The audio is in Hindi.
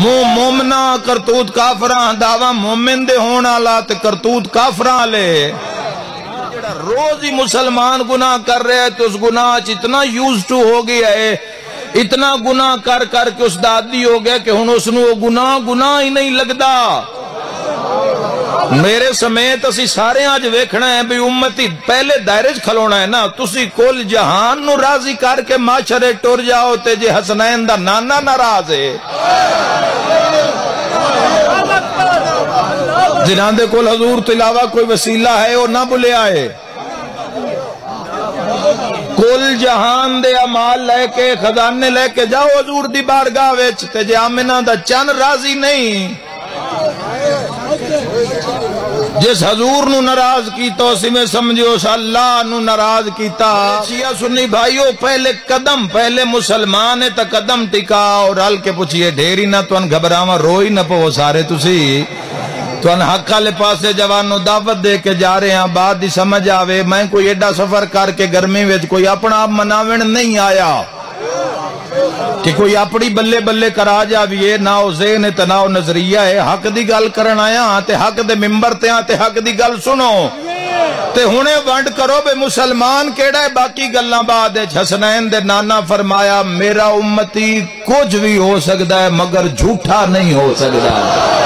मुंह मोमना करतूत काफरा दावा मोमिन दे होने वाला ते करतूत काफरा ले जेड़ा रोज ही मुसलमान गुनाह कर रहा है तो उस गुनाह च इतना यूज टू हो गया है इतना गुनाह कर कर के उस दादी हो गया कि हूं उसनु वो गुनाह गुनाह ही नहीं लगता मेरे समेत ਅਸੀਂ ਸਾਰੇ ਅੱਜ ਵੇਖਣਾ ਹੈ ਵੀ ਉਮਤੀ ਪਹਿਲੇ ਦਾਇਰੇ 'ਚ ਖਲੋਣਾ ਹੈ ਨਾ ਤੁਸੀਂ ਕੁੱਲ ਜਹਾਨ ਨੂੰ ਰਾਜ਼ੀ ਕਰਕੇ ਮਾਸ਼ਰੇ ਟੁਰ ਜਾਓ ਤੇ ਜੇ ਹਸਨੈਨ ਦਾ ਨਾਨਾ ਨਾਰਾਜ਼ ਹੈ जिन्हों के कोल हजूर तो इलावा कोई वसीला है वह ना भुलिया है। कुल जहान दे माल लेके, खजाने लेके जाओ हजूर दी बारगाह विच ते जे आमिना दा चन राज़ी नहीं। जिस हजूर नु नाराज़ किया उसी समझियो अल्लाह नु नाराज़ किया शिया सुन्नी भाइयो पहले कदम, पहले मुसलमान है तो कदम टिकाओ रल के पूछिए, ढेरी ना तुम घबरावा रो ही ना पवो सारे तुसी। तुन हक पासे पास जवानों दावत दे के जा रहे हैं। बाद ही समझ आवे, मैं कोई एडा सफ़र करके गर्मी में कोई अपना आप मनावन नहीं आया। कि कोई अपनी बल्ले बल्ले करा जाए ना जेन है, ना नज़रिया है। हक की गल कर आया ते हक के मिम्बर ते ते हक की गल सुनो। ते हुने वंड करो बे मुसलमान केड़ा है? बाकी गल्ला बाद हसनैन दे नाना फरमाया, मेरा उम्मती कुछ भी हो सकता है, मगर झूठा नहीं हो सकता